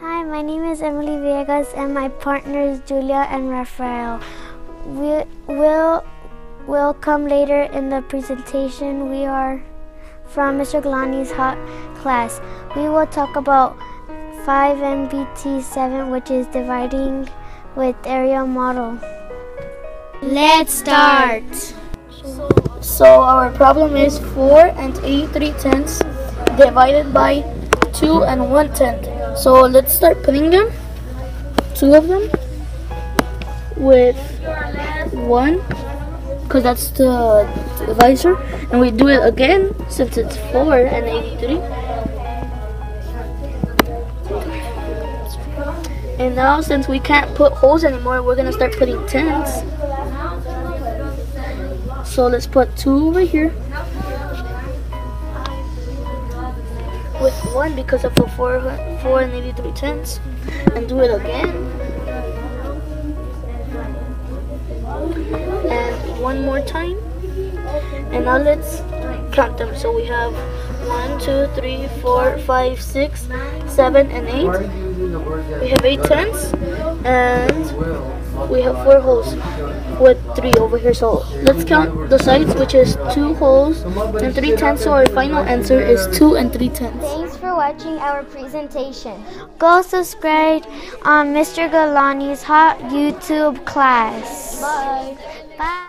Hi, my name is Emily Villegas and my partners Julia and Rafael. We will will come later in the presentation. We are from Mr. Galani's hot class. We will talk about 5 NBT 7 which is dividing with area model. Let's start. So our problem is 4 and 83 tenths divided by 2 and 1 tenth. So let's start putting them, two of them, with 1, because that's the divisor. And we do it again since it's 4 and 83. And now since we can't put wholes anymore, we're to start putting tenths. So let's put 2 over here. One because of the four, four and 83 tenths and do it again and one more time and now let's count them so we have one two three four five six seven and eight we have eight tenths and we have four wholes with three over here. So let's count the sides, which is two wholes and three tenths. So our final answer is two and three tenths. Watching our presentation. Go subscribe on Mr. Galani's hot YouTube class. Bye. Bye.